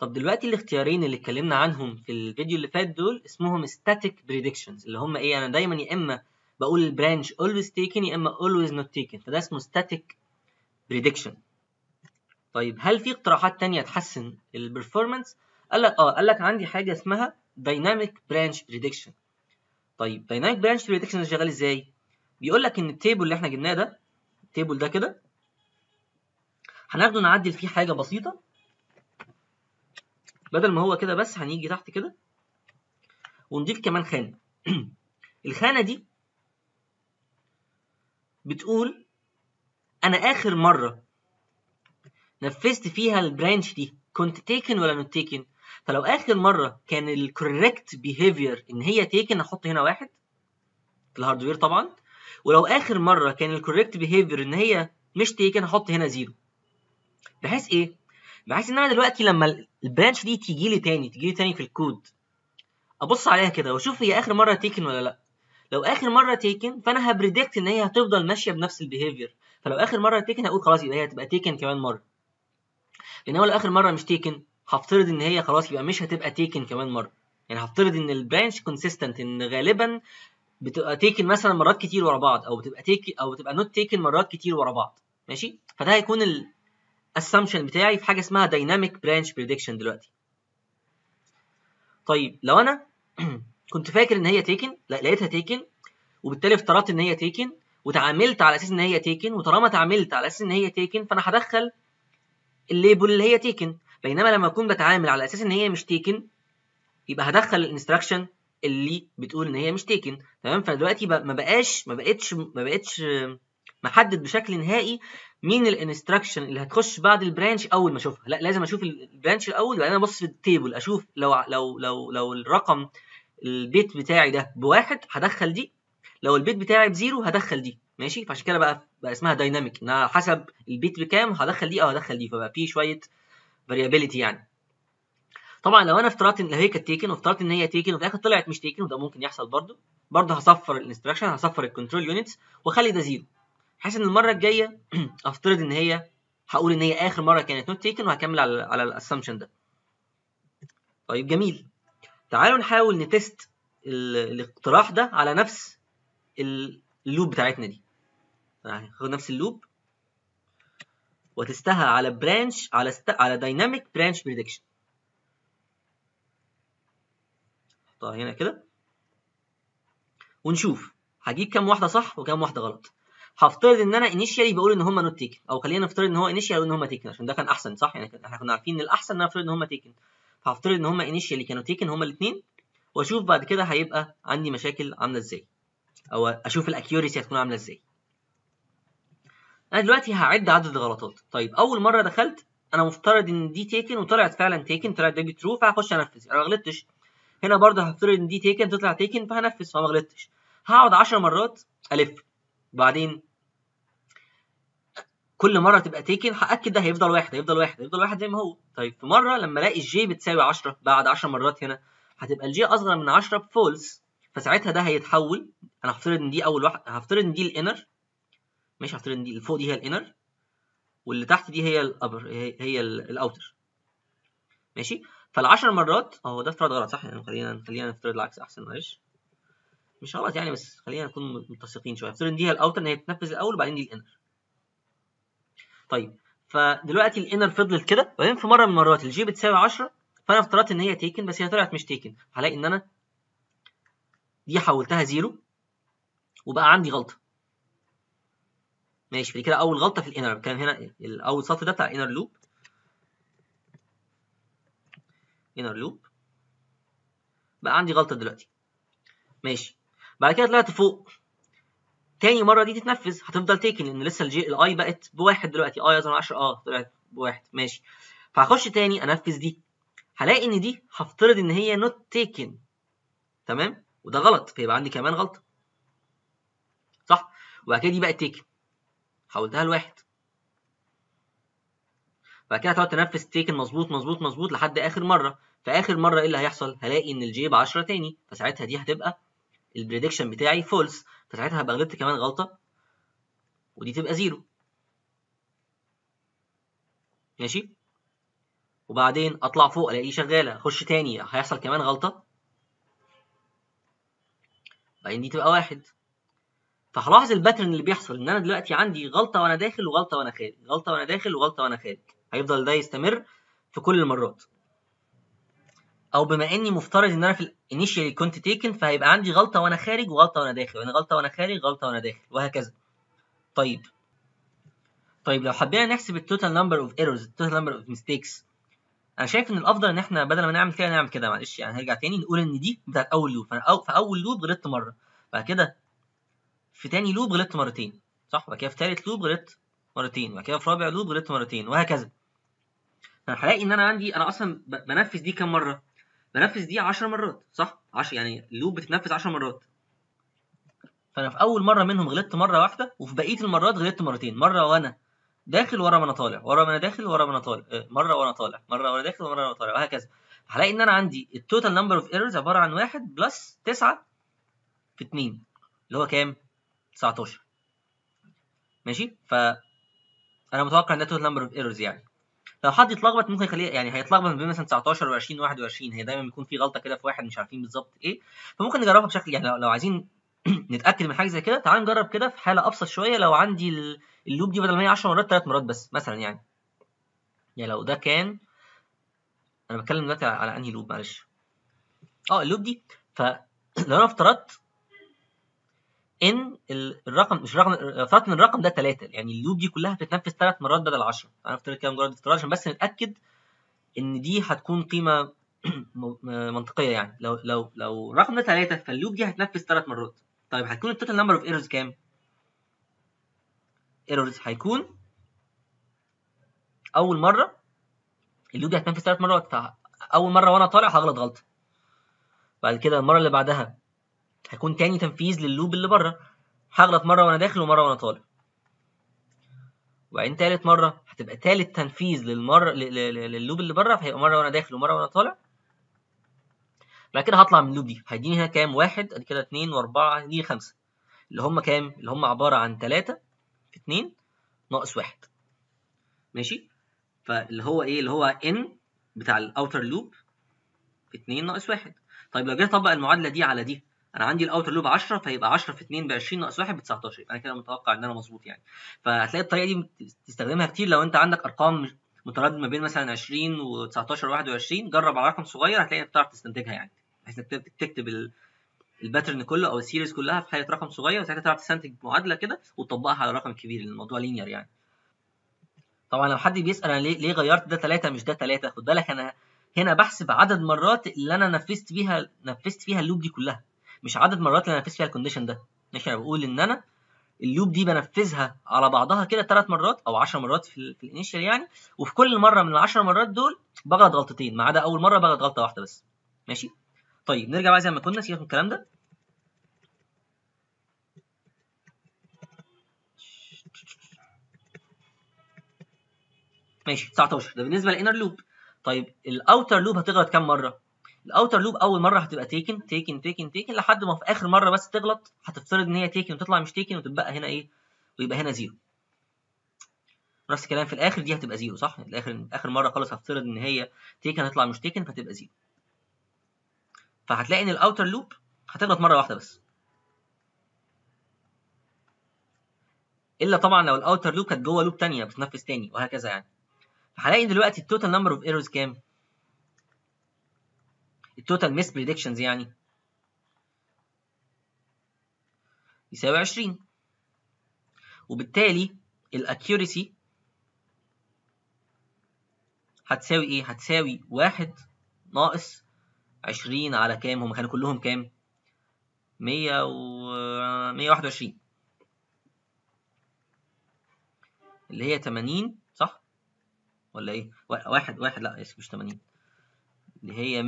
طب دلوقتي الاختيارين اللي اتكلمنا عنهم في الفيديو اللي فات دول اسمهم static predictions اللي هم إيه أنا دايما يا إما بقول ال branch always taken يا إما always not taken فده اسمه static prediction. طيب هل في اقتراحات تانية تحسن ال performance قال لك آه قال لك عندي حاجة اسمها dynamic branch prediction. طيب dynamic branch prediction شغال إزاي؟ بيقول لك إن ال table اللي إحنا جبناه ده ال table ده كده هناخده نعدل فيه حاجة بسيطة بدل ما هو كده بس هنيجي تحت كده ونضيف كمان خانة. الخانة دي بتقول أنا آخر مرة نفذت فيها branch ال دي كنت taken ولا not taken فلو آخر مرة كان correct behavior ال إن هي taken أحط هنا واحد. في hardware ال طبعا. ولو آخر مرة كان ال correct behavior إن هي مش taken أحط هنا زيرو بحيث إيه؟ بحيث إن أنا دلوقتي لما ال branch دي تيجي لي تاني تيجي لي تاني في الكود أبص عليها كده وأشوف هي آخر مرة taken ولا لأ. لو آخر مرة taken فأنا ه predict إن هي هتفضل ماشية بنفس ال behavior فلو آخر مرة taken هقول خلاص يبقى هي هتبقى taken كمان مرة. إنما لو آخر مرة مش taken هفترض إن هي خلاص يبقى مش هتبقى taken كمان مرة. يعني هفترض إن ال branch consistent إن غالبا بتبقى taken مثلا مرات كتير ورا بعض أو بتبقى taken أو بتبقى not taken مرات كتير ورا بعض. ماشي؟ فده هيكون ال assumption بتاعي في حاجة اسمها dynamic branch prediction دلوقتي. طيب لو أنا كنت فاكر إن هي taken لا لقيتها taken وبالتالي افترضت إن هي taken وتعاملت على أساس إن هي taken وطالما تعاملت على أساس إن هي taken فأنا هدخل ال label اللي هي taken بينما لما أكون بتعامل على أساس إن هي مش taken يبقى هدخل ال instruction اللي بتقول إن هي مش taken تمام؟ فدلوقتي ما بقاش ما بقتش ما بقتش محدد بشكل نهائي مين ال instruction اللي هتخش بعد ال branch أول ما أشوفها؟ لا لازم أشوف ال branch الأول وبعدين أبص في ال table أشوف لو لو لو لو الرقم ال bit بتاعي ده بواحد هدخل دي. لو ال bit بتاعي بزيرو هدخل دي. ماشي؟ فعشان كده بقى بقى اسمها dynamic ان حسب ال bit بكام هدخل دي أو هدخل دي. فبقى في شوية variability يعني. طبعا لو أنا افترضت إن هي كانت taken وافترضت إن هي taken وفي الآخر طلعت مش taken وده ممكن يحصل برضه برضه هصفر ال instruction هصفر ال control units وأخلي ده زيرو بحيث إن المرة الجاية أفترض إن هي هقول إن هي آخر مرة كانت. not taken وهكمل على على ال assumption ده. طيب جميل. تعالوا نحاول ن test الاقتراح ده على نفس ال loop بتاعتنا دي. هاخد نفس ال loop. و test ها على branch على است... على dynamic branch prediction أحطها هنا كده. ونشوف. هجيب كام واحدة صح وكام واحدة غلط. هفترض إن أنا initially بقول إن هم not taken أو خلينا نفترض إن هو initially إن هم taken عشان ده كان أحسن صح؟ يعني إحنا كنا عارفين إن الأحسن إن أفترض إن هم taken فهفترض إن هم initially كانوا taken هم الاثنين وأشوف بعد كده هيبقى عندي مشاكل عاملة إزاي. أو أشوف ال accuracy هتكون عاملة إزاي. أنا دلوقتي هعد عدد الغلطات. طيب أول مرة دخلت أنا مفترض إن دي taken وطلعت فعلا taken طلعت دي true فهخش أنفذ. أنا ما غلطتش. هنا برضه هفترض إن دي taken تطلع taken فهنفذ فما غلطتش. هقعد 10 مرات ألف. وبعدين كل مرة تبقى taken هأكد ده هيفضل واحد هيفضل واحد هيفضل واحد زي ما هو. طيب في مرة لما ألاقي ال j بتساوي 10 بعد 10 مرات هنا هتبقى ال j أصغر من 10 ب false فساعتها ده هيتحول. أنا هفترض إن دي أول واحد هفترض إن دي ال inner. مش هفترض إن دي اللي فوق دي هي ال inner واللي تحت دي هي ال upper هي, ال outer. ماشي؟ فال10 مرات أهو ده افتراض غلط صح؟ يعني خلينا خلينا نفترض العكس أحسن معلش. مش غلط يعني بس خلينا نكون متسقين شوية. افترض إن دي هي ال outer إن هي تتنفذ الأول وبعدين دي ال inner. طيب فدلوقتي ال inner فضلت كده وبعدين في مرة من المرات ال j بتساوي 10 فأنا افترضت إن هي taken بس هي طلعت مش taken هلاقي إن أنا دي حولتها زيرو وبقى عندي غلطة. ماشي دي كده أول غلطة في ال inner كان هنا أول سطر ده بتاع ال inner loop inner loop بقى عندي غلطة دلوقتي. ماشي بعد كده طلعت فوق. تاني مرة دي تتنفذ هتفضل taken لأن لسه ال j ال i بقت بواحد دلوقتي. i اصغر من 10 آه طلعت بواحد. ماشي. فهخش تاني أنفذ دي. هلاقي إن دي هفترض إن هي not taken تمام؟ وده غلط. فيبقى عندي كمان غلطة. صح؟ وبعد كده دي بقت taken حولتها لواحد. بعد كده هتقعد تنفذ taken مظبوط مظبوط مظبوط لحد آخر مرة. في اخر مرة إيه اللي هيحصل؟ هلاقي إن ال j ب 10 تاني. فساعتها دي هتبقى ال prediction بتاعي false فساعتها هبقى غلطت كمان غلطة ودي تبقى زيرو ماشي؟ وبعدين أطلع فوق ألاقيه شغالة أخش تاني هيحصل كمان غلطة؟ بعدين دي تبقى واحد. فهلاحظ الباترن اللي بيحصل إن أنا دلوقتي عندي غلطة وأنا داخل وغلطة وأنا خارج غلطة وأنا داخل وغلطة وأنا خارج. هيفضل ده يستمر في كل المرات. أو بما إني مفترض إن أنا في الانيشيالي كنت تيكن فهيبقى عندي غلطة وأنا خارج وغلطة وأنا داخل. يعني غلطة وأنا خارج غلطة وأنا داخل وهكذا. طيب. طيب لو حبينا نحسب ال total number of errors ال total number of mistakes أنا شايف إن الأفضل إن إحنا بدل ما نعمل كده نعمل كده. معلش يعني هرجع تاني نقول إن دي بتاعت أول loop فأنا في أول loop غلطت مرة. بعد كده في تاني loop غلطت مرتين. صح؟ بعد كده في تالت loop غلطت مرتين. بعد كده في رابع loop غلطت مرتين وهكذا. فانا هلاقي إن أنا عندي أنا أصلا بنفذ دي كام مرة؟ بنفذ دي 10 مرات صح؟ 10 يعني ال loop بتتنفذ 10 مرات. فأنا في أول مرة منهم غلطت مرة واحدة وفي بقية المرات غلطت مرتين مرة وأنا داخل ورا ما أنا طالع ورا ما أنا داخل ورا ما أنا طالع مرة وأنا طالع مرة وأنا داخل ومره وأنا طالع وهكذا. هلاقي إن أنا عندي ال total number of errors عبارة عن 1 plus 9 في 2 اللي هو كام؟ 19 ماشي؟ ف أنا متوقع إن ده total number of errors يعني. لو حد يتلخبط ممكن يخليه يعني هيتلخبط بين مثلا 19 و20 و21 هي دايما بيكون في غلطة كده في واحد مش عارفين بالظبط إيه فممكن نجربها بشكل يعني لو, لو عايزين نتأكد من حاجة زي كده تعال نجرب كده في حالة أبسط شوية لو عندي ال loop دي بدل ما هي 10 مرات 3 مرات بس مثلا يعني. يعني لو ده كان أنا بتكلم دلوقتي على أنهي loop معلش. آه ال loop دي فلو أنا افترضت إن الرقم مش رقم افترضت إن الرقم ده 3 يعني ال loop دي كلها بتتنفذ 3 مرات بدل 10 أنا افترض كده مجرد افتراض عشان بس نتأكد إن دي هتكون قيمة منطقية يعني. لو لو لو الرقم ده 3 فال loop دي هتنفذ 3 مرات. طيب هتكون ال total number of errors كام؟ errors هيكون أول مرة ال loop دي هتنفذ 3 مرات. فأول مرة وأنا طالع هغلط غلطة. بعد كده المرة اللي بعدها هيكون تاني تنفيذ لل loop اللي بره. هغلط مرة وأنا داخل ومرة وأنا طالع. وبعدين تالت مرة هتبقى تالت تنفيذ للمره لل loop اللي بره فهيبقى مرة وأنا داخل ومرة وأنا طالع. بعد كده هطلع من ال loop دي هيديني هنا كام؟ واحد ادي كده اتنين وأربعة هيديني خمسة. اللي هم كام؟ اللي هم عبارة عن تلاتة في اتنين ناقص واحد. ماشي؟ فاللي هو إيه؟ اللي هو n بتاع ال outer loop 2 ناقص 1 طيب لو جيت اطبق المعادلة دي على دي أنا عندي ال outer loop 10 فيبقى 10 في 2 ب 20 ناقص 1 ب 19 أنا كده متوقع إن أنا مظبوط يعني. فهتلاقي الطريقة دي تستخدمها كتير. لو أنت عندك أرقام متردد ما بين مثلا 20 و19 و21 جرب على رقم صغير هتلاقي بتعرف تستنتجها يعني. بحيث إنك تكتب ال pattern كله أو ال series كلها في حاله رقم صغير وساعتها تعرف تستنتج معادلة كده وتطبقها على الرقم الكبير لأن الموضوع linear يعني. طبعا لو حد بيسأل أنا ليه غيرت ده 3 مش ده 3 خد بالك أنا هنا بحسب عدد مرات اللي أنا نفذت فيها نفذت فيها ال loop دي كلها. مش عدد مرات اللي نفذت فيها ال condition ده. ماشي أنا بقول إن أنا ال loop دي بنفذها على بعضها كده ثلاث مرات أو 10 مرات في, في ال initial يعني وفي كل مرة من ال 10 مرات دول بغلط غلطتين ما عدا أول مرة بغلط غلطة واحدة بس. ماشي؟ طيب نرجع بقى زي ما كنا سيبك من الكلام ده. ماشي 19 ده بالنسبة لل inner loop طيب ال outer loop هتغلط كام مرة؟ ال outer loop أول مرة هتبقى taken taken taken taken لحد ما في آخر مرة بس تغلط هتفترض إن هي taken وتطلع مش taken وتبقى هنا إيه؟ ويبقى هنا zero نفس الكلام في الآخر دي هتبقى zero صح؟ الآخر آخر مرة خالص هفترض إن هي taken هتطلع مش taken فتبقى zero فهتلاقي إن ال outer loop هتغلط مرة واحدة بس. إلا طبعا لو ال outer loop كانت جوه loop ثانية بتنفذ تاني وهكذا يعني. فهلاقي دلوقتي ال total number of errors كام؟ ال total mispredictions يعني. يساوي 20 وبالتالي ال accuracy هتساوي إيه؟ هتساوي واحد ناقص 20 على كام؟ هم كانوا كلهم كام؟ 100 و 121 اللي هي 80 صح؟ ولا إيه؟ واحد واحد لا اسف مش 80 اللي هي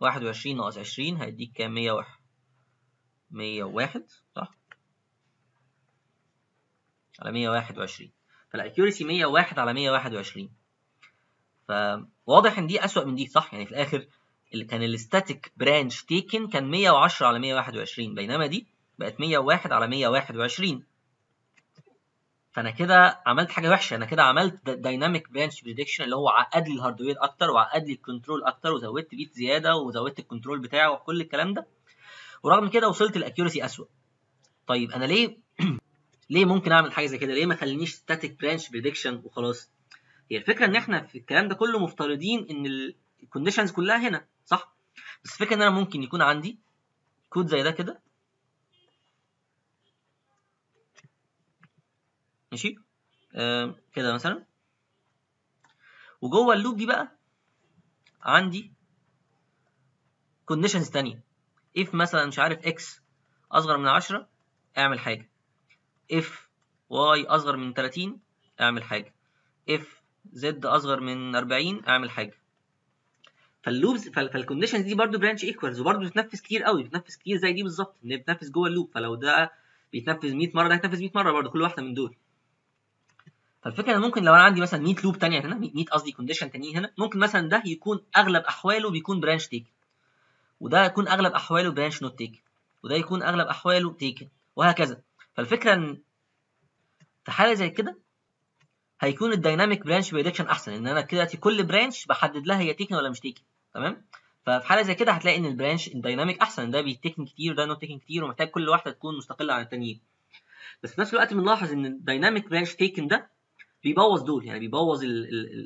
121 ناقص 20 هيديك كام؟ 101 101 صح؟ على 121 فال accuracy 101 على 121 فواضح إن دي أسوأ من دي صح؟ يعني في الآخر اللي كان ال static branch taken كان 110 على 121 بينما دي بقت 101 على 121 فانا كده عملت حاجة وحشة. أنا كده عملت dynamic branch prediction اللي هو عقد لي ال hardware أكتر وعقد لي ال control أكتر وزودت bit زيادة وزودت ال control بتاعه وكل الكلام ده. ورغم كده وصلت ال accuracy اسوء طيب أنا ليه ليه ممكن أعمل حاجة زي كده؟ ليه ما خلينيش static branch prediction وخلاص؟ هي الفكرة إن إحنا في الكلام ده كله مفترضين إن ال conditions كلها هنا صح؟ بس الفكرة إن أنا ممكن يكون عندي كود زي ده كده ماشي؟ آه كده مثلا. وجوه ال loop دي بقى عندي conditions تانية. If مثلا مش عارف x أصغر من 10 اعمل حاجة. If y أصغر من 30 اعمل حاجة. If z أصغر من 40 اعمل حاجة. فال loops فال conditions دي برضو branch equals وبرضو بتنفذ كتير قوي. بتنفذ كتير زي دي بالظبط. إن بتنفذ جوه ال loop. فلو ده بيتنفذ 100 مرة ده هيتنفذ 100 مرة برضو كل واحدة من دول. فالفكرة إن ممكن لو أنا عندي مثلا 100 loop ثانية هنا 100 قصدي condition تانيين هنا ممكن مثلا ده يكون أغلب أحواله بيكون branch taken وده يكون أغلب أحواله branch not taken وده يكون أغلب أحواله taken وهكذا. فالفكرة إن في حالة زي كده هيكون ال dynamic branch prediction أحسن. إن أنا كده كل branch بحدد لها هي taken ولا مش taken تمام؟ ففي حالة زي كده هتلاقي إن ال branch ال dynamic أحسن. ده بي taken كتير وده not taken كتير ومحتاج كل واحدة تكون مستقلة عن التانيين. بس في نفس الوقت بنلاحظ إن ال dynamic branch taken ده بيبوظ دول يعني بيبوظ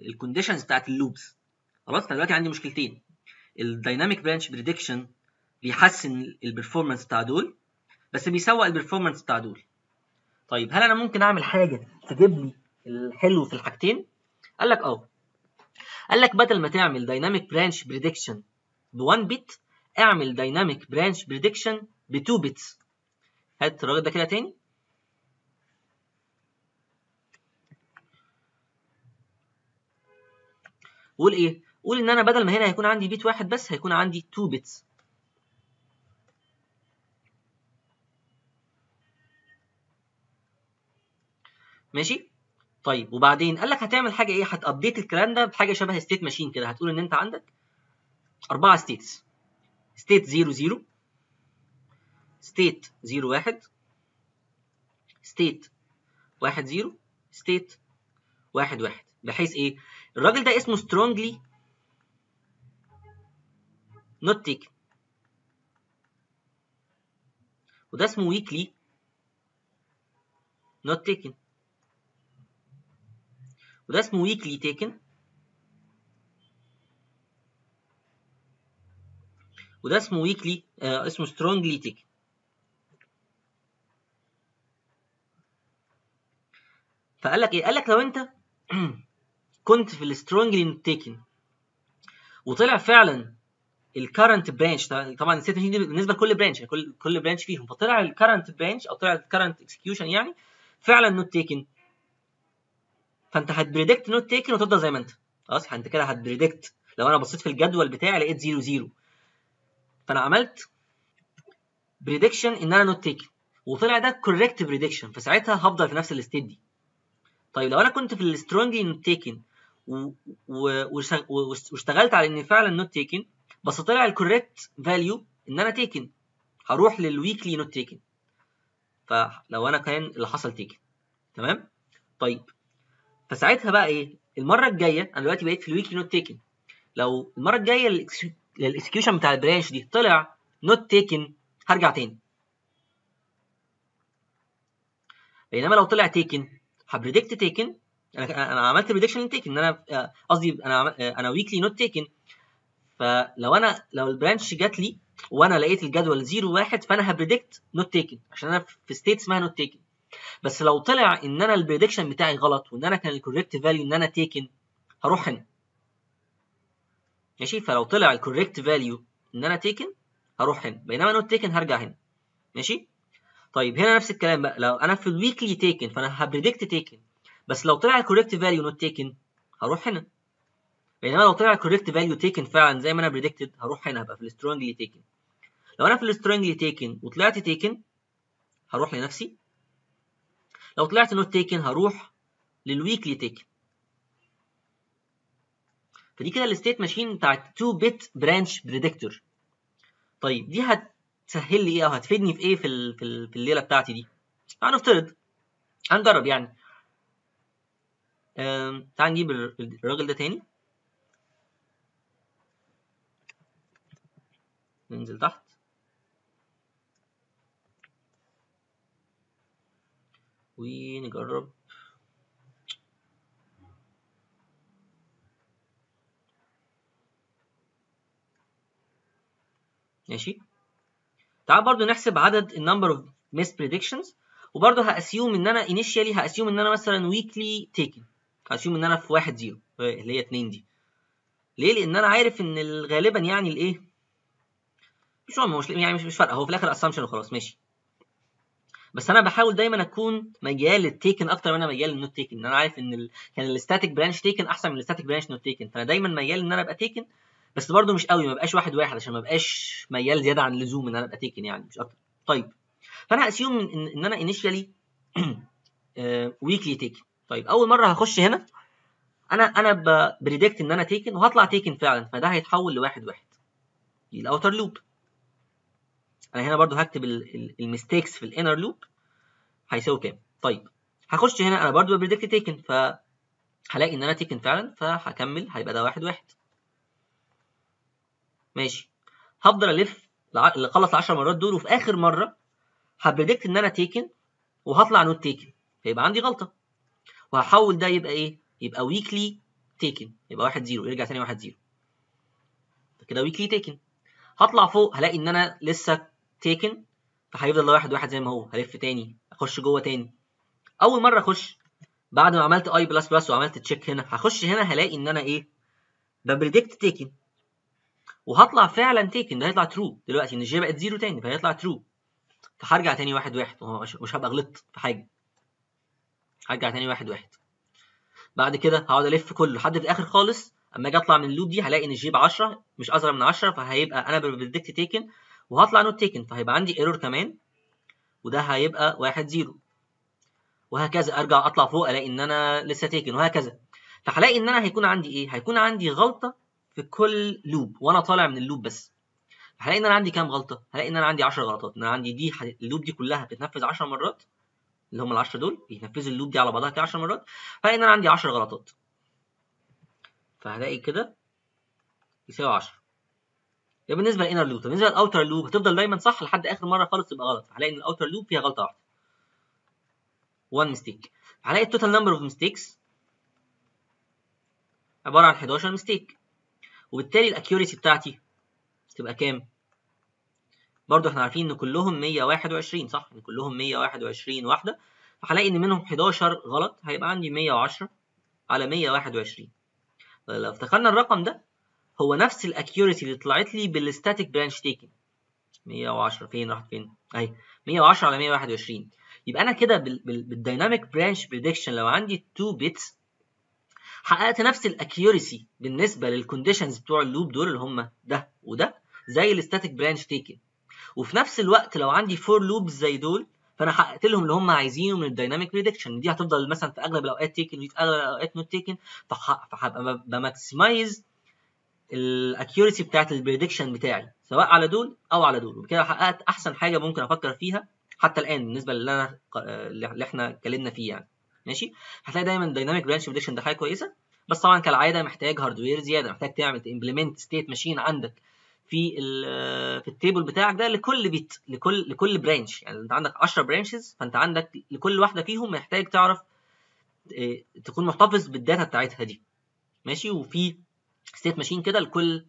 ال conditions بتاعت ال loops خلاص فدلوقتي عندي مشكلتين. ال dynamic branch prediction بيحسن ال performance بتاع دول بس بيسوق ال performance بتاع دول. طيب هل أنا ممكن أعمل حاجة تجيب لي الحلو في الحاجتين؟ قال لك آه. قال لك بدل ما تعمل dynamic branch prediction ب 1 bit اعمل dynamic branch prediction ب 2 bits هات الراجل ده كده تاني. قول إيه؟ قول إن أنا بدل ما هنا هيكون عندي bit واحد بس هيكون عندي 2 bits ماشي؟ طيب وبعدين قال لك هتعمل حاجة إيه؟ هت update الكلام ده بحاجة شبه state machine كده. هتقول إن أنت عندك أربعة states state 0 0 state 0 1 state 1 0 state 1 1 بحيث إيه؟ الراجل ده اسمه strongly not taken وده اسمه weakly not taken وده اسمه weakly taken وده اسمه weakly آه اسمه strongly taken فقال لك إيه قال لك لو انت كنت في السترونجلي تيكن. وطلع فعلا ال current branch طبعا ال state دي بالنسبة لكل branch يعني كل كل branch فيهم. فطلع ال current branch أو طلع ال current execution يعني فعلا not taken. فأنت هت predict not taken وتفضل زي ما أنت. خلاص أنت كده هت predict. لو أنا بصيت في الجدول بتاعي لقيت 0 0 فأنا عملت prediction إن أنا not taken. وطلع ده correct prediction. فساعتها هفضل في نفس ال state دي. طيب لو أنا كنت في ال strongly not taken واشتغلت على ان فعلا not taken بس طلع ال correct value إن أنا taken هروح لل weakly not taken فلو أنا كان اللي حصل taken تمام؟ طيب. فساعتها بقى إيه؟ المرة الجاية أنا دلوقتي بقيت في ال weakly not taken لو المرة الجاية ال execution بتاع ال branch دي طلع not taken هرجع تاني. بينما لو طلع taken ه predict taken أنا أنا عملت prediction taken إن أنا قصدي أنا أنا weakly not taken فلو أنا لو ال branch جات لي وأنا لقيت الجدول 0 1 فأنا ه predict not taken عشان أنا في state اسمها not taken بس لو طلع إن أنا ال prediction بتاعي غلط وإن أنا كان ال correct value إن أنا taken هروح هنا ماشي؟ فلو طلع ال correct value إن أنا taken هروح هنا بينما not taken هرجع هنا. ماشي؟ طيب هنا نفس الكلام بقى. لو أنا في ال weakly taken فأنا ه predict taken بس لو طلع ال correct value not taken هروح هنا. بينما لو طلع ال correct value taken فعلا زي ما أنا predicted هروح هنا هبقى في ال strongly taken لو أنا في ال strongly taken وطلعت taken هروح لنفسي. لو طلعت not taken هروح لل weakly taken فدي كده ال state machine بتاعت 2 bit branch predictor طيب دي هتسهل لي إيه أو هتفيدني في إيه في في الليلة بتاعتي دي؟ هنفترض هنجرب يعني. تعال نجيب الر- الراجل ده تاني. ننزل تحت. ونجرب. ماشي. تعال برضو نحسب عدد ال number of mispredictions وبرضو ه assume إن أنا initially ه assume إن أنا مثلا weakly taken ه assume إن أنا في واحد zero اللي هي اتنين دي. ليه؟ لأن أنا عارف إن ال- غالبا يعني الإيه؟ مش مهم مش يعني مش فارقة. هو في الآخر assumption وخلاص ماشي. بس أنا بحاول دايما أكون ميال لل taken أكتر من أنا ميال لل not taken إن أنا عارف إن ال... كان ال static branch taken أحسن من ال static branch not taken فأنا دايما ميال إن أنا أبقى taken بس برضه مش قوي. ما بقاش واحد واحد عشان ما بقاش ميال زيادة عن اللزوم إن أنا أبقى taken يعني مش أكتر. طيب. فأنا assume ان, إن أنا initially weakly taken طيب أول مرة هخش هنا أنا أنا predict إن أنا taken وهطلع taken فعلا فده هيتحول لواحد واحد. دي ال outer loop أنا هنا برضو هكتب ال mistakes في ال inner loop هيساوي كام؟ طيب هخش هنا أنا برضو predict taken فهلاقي إن أنا taken فعلا فهكمل هيبقى ده واحد واحد. ماشي. هفضل ألف لع- أخلص ال 10 مرات دول وفي آخر مرة ه predict إن أنا taken وهطلع not taken فيبقى عندي غلطة. وهحول ده يبقى إيه؟ يبقى weakly taken يبقى واحد zero يرجع تاني واحد zero كده weakly taken هطلع فوق هلاقي إن أنا لسه taken فهيفضل واحد واحد زي ما هو هلف تاني أخش جوه تاني. أول مرة أخش بعد ما عملت i plus plus وعملت check هنا هخش هنا هلاقي إن أنا إيه؟ ب predict taken وهطلع فعلا taken ده هيطلع true دلوقتي إن ال j بقت zero تاني فهيطلع true فهرجع تاني واحد واحد مش هبقى غلطت في حاجة. هرجع تاني واحد واحد. بعد كده هقعد ألف كله لحد في الآخر خالص. أما أجي أطلع من ال loop دي هلاقي إن ال j ب 10 مش أصغر من 10 فهيبقى أنا predict taken وهطلع not taken فهيبقى عندي error كمان وده هيبقى واحد zero. وهكذا أرجع أطلع فوق ألاقي إن أنا لسه taken وهكذا. فهلاقي إن أنا هيكون عندي إيه؟ هيكون عندي غلطة في كل loop وأنا طالع من ال loop بس. هلاقي إن أنا عندي كام غلطة؟ هلاقي إن أنا عندي 10 غلطات. إن أنا عندي دي ال loop دي كلها بتتنفذ 10 مرات. اللي هم ال 10 دول بينفذوا ال loop دي على بعضها كده 10 مرات. فهلاقي ان أنا عندي 10 غلطات. فهلاقي كده يساوي 10 ده بالنسبة لل inner loop. بالنسبة لل outer loop هتفضل دايما صح لحد آخر مرة خالص تبقى غلط. هلاقي إن ال outer loop فيها غلطة واحدة. 1 mistake هلاقي ال total number of mistakes عبارة عن 11 mistake وبالتالي ال accuracy بتاعتي تبقى كام؟ برضو إحنا عارفين إن كلهم 121 صح؟ إن كلهم 121 واحدة. فهلاقي إن منهم 11 غلط هيبقى عندي 110 على 121 لو افتكرنا الرقم ده هو نفس ال accuracy اللي طلعت لي بال static branch taken 110 فين راحت؟ فين؟ أهي 110 على 121 يبقى أنا كده بال dynamic branch prediction لو عندي 2 bits حققت نفس ال accuracy بالنسبة لل conditions بتوع ال loop دول اللي هم ده وده زي ال static branch taken وفي نفس الوقت لو عندي for loops زي دول فأنا حققت لهم اللي هم عايزينه من ال dynamic prediction دي هتفضل مثلا في أغلب الأوقات taken ودي في أغلب الأوقات not taken فهبقى ب maximize ال accuracy بتاعت ال prediction بتاعي سواء على دول أو على دول. وبكده حققت أحسن حاجة ممكن أفكر فيها حتى الآن بالنسبة اللي أنا اللي إحنا اتكلمنا فيه يعني. ماشي؟ هتلاقي دايما ال dynamic branch prediction ده حاجة كويسة. بس طبعا كالعادة محتاج hardware زيادة محتاج تعمل ت implement state machine عندك في ال في ال table بتاعك ده لكل bit لكل لكل branch يعني انت عندك 10 branches فانت عندك لكل واحدة فيهم محتاج تعرف آه تكون محتفظ بال data بتاعتها دي. ماشي؟ وفي state machine كده لكل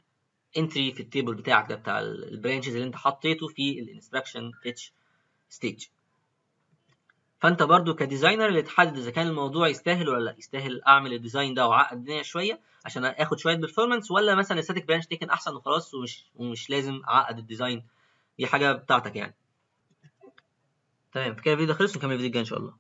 entry في ال table بتاعك ده بتاع ال branches اللي انت حطيته في ال instruction fetch stage فانت برضو ك designer اللي تحدد إذا كان الموضوع يستاهل ولا لا. يستاهل أعمل ال design ده وأعقد الدنيا شوية عشان آخد شوية performance ولا مثلا ال static branch taken أحسن وخلاص ومش ومش لازم أعقد ال design. دي حاجة بتاعتك يعني. تمام كده الفيديو خلص ونكمل الفيديو الجاي إن شاء الله.